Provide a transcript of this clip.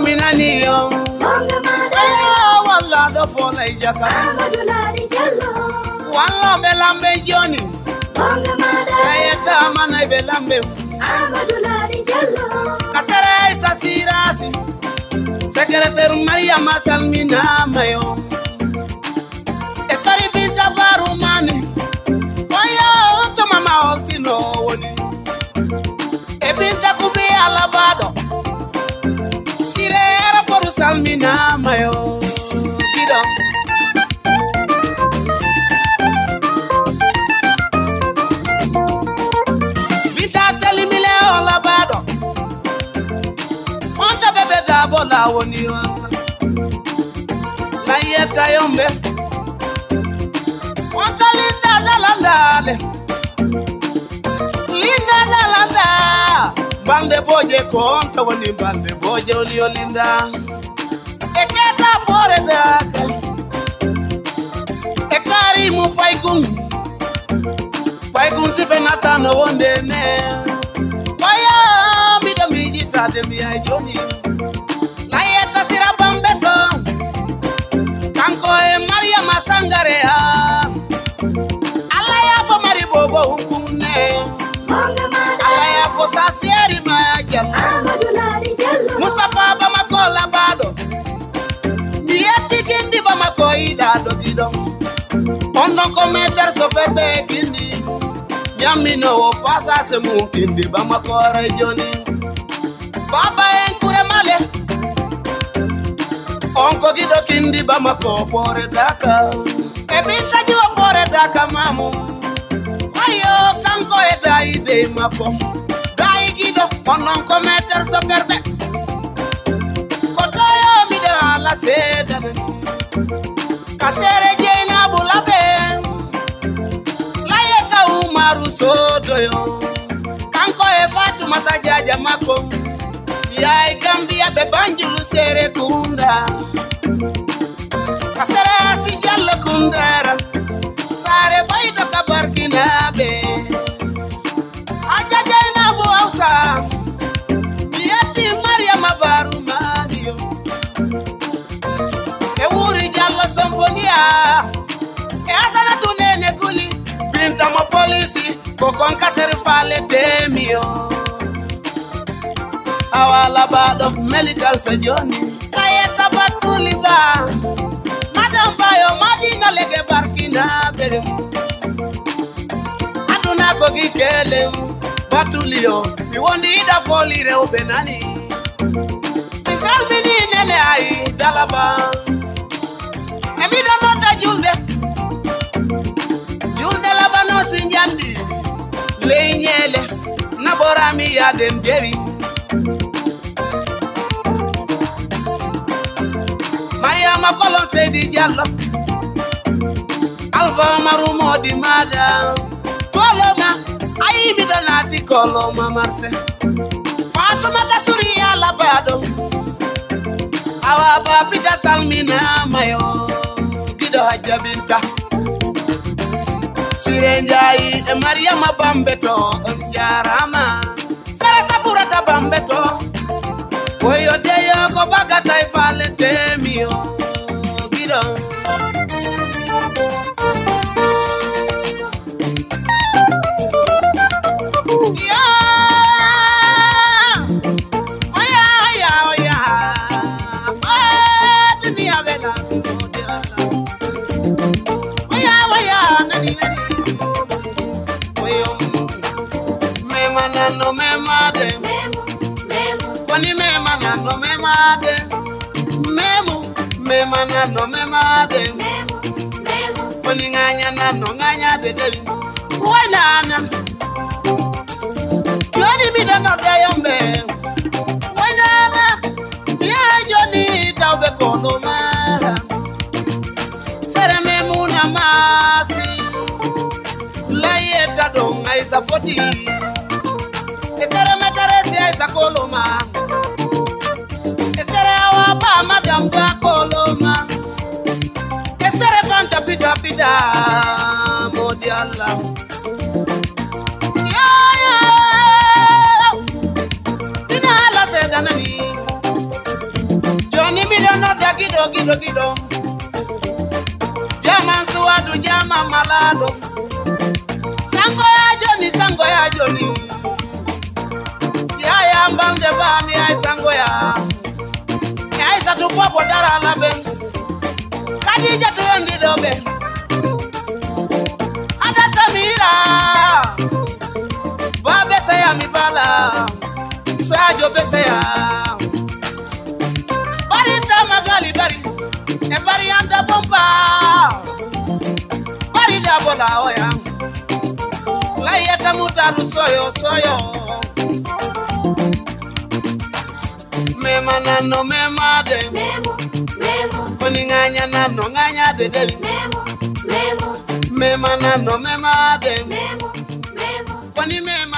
Minaniyo Bonga mada Oyo walla do ijaka Amadou Laary Diallo Wallo be lambe joni mada Ayeta mana be lambe Kasere isa sirasi Mayo Esari binta baru mani Oyo to mama E kubi alabado Sire aeroporu Salmina Mayo Kido Binta telimile olabado Monta bebe dabo la woni wa La yeta yombe Bande boje konta woni bande boje oli olinda mu paikum Paikum sife natano wonde ne Waya mi do mi jita de mi ay joni Kanko e Maria Masangare ha fo mari bobo Bonga Ondo ko meter so ferbe gindi Nyamino o pasa se mu gindi Bamako re joni. Baba en male. Onko gido kindi Bamako pore E binta jiwa pore daka mamu. Ayo kanko dai de mako Dai gido onon ko meter sodoyo Kanko e Fatumata jaja mako. Yai Gambia be banjulu sere kunda. Kasere asi jalla kundara. Sare baydo kabarkina polisi kokon kasar fale temiyo oh. awa labad of medical sajoni kaye tabat tuliba madam bayo madina lege barkina berem aduna kogi kelem batuliyo iwondi ida foli rew benani misal bini nene ai dalaba? Naborami ya den dewi Mariama Kolon Seydi Diallo. Alpha Marumo di Mada. Koloma Ayi mi donati Koloma Marse. Fatoumata Suriya Labado Awa Papita Salmina Mayo. Gido Hajja Binta. Sire Njayi e Mariama Bambeto jarama Sara Safurata Bambeto mema na no mema de Memo Memo kwani nganya na no nganya de de wanana yoni mi da no de yombe wanana ya joni da be kono ma sere memu na masi la yeta do ngai sa foti esere meteresi ai sa koloma gido gido jama suwadu jama malado. Sango ya joni sango ya joni. Yaya mbalde bami ay sango ya. Ay satu popo dara labe kadija to yandi dobe adata mira. Babe saya mi bala. Sajo be anda bomba bari da bola oya layeta mutaru soyo soyo. Mema nano mema de. Memo, memo, koni nganya nano nganya de de. Memo, memo, mema nano mema de. Memo, memo. koni mema nano mema